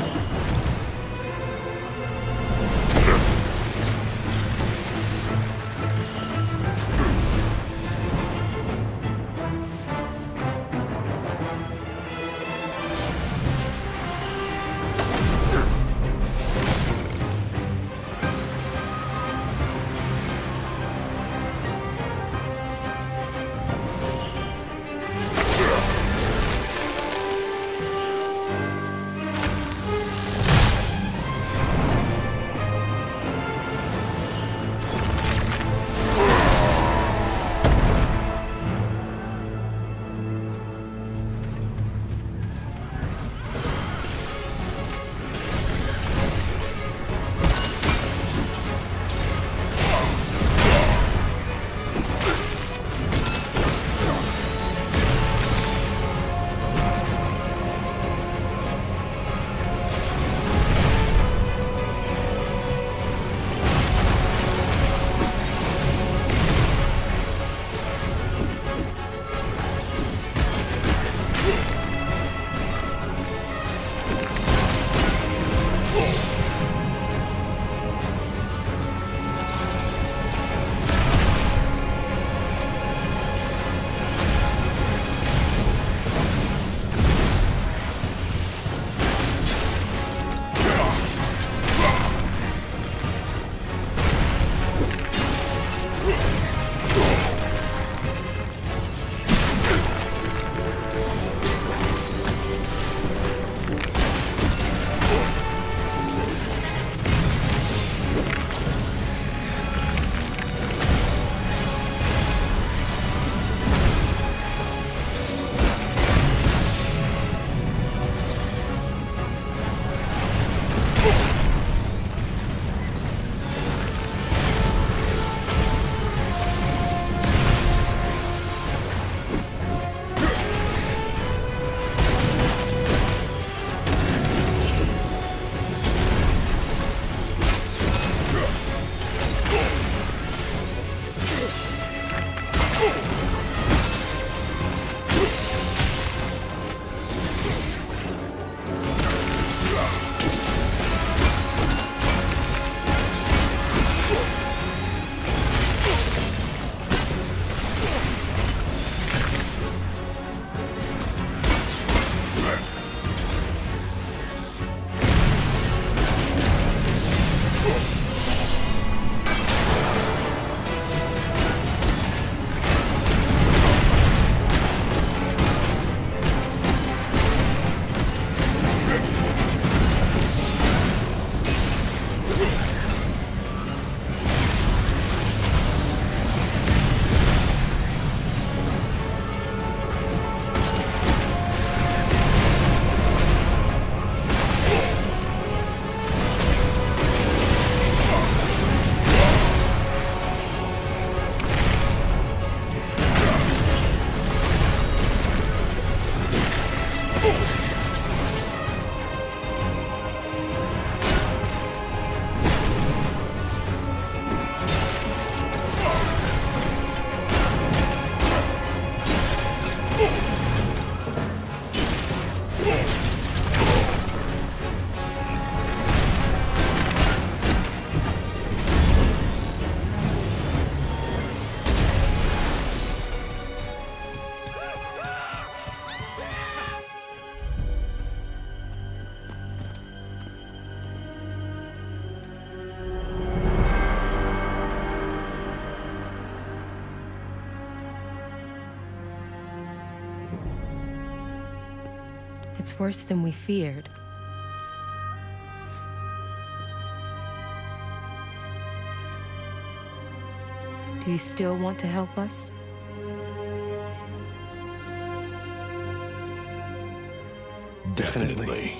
Yes. It's worse than we feared. Do you still want to help us? Definitely.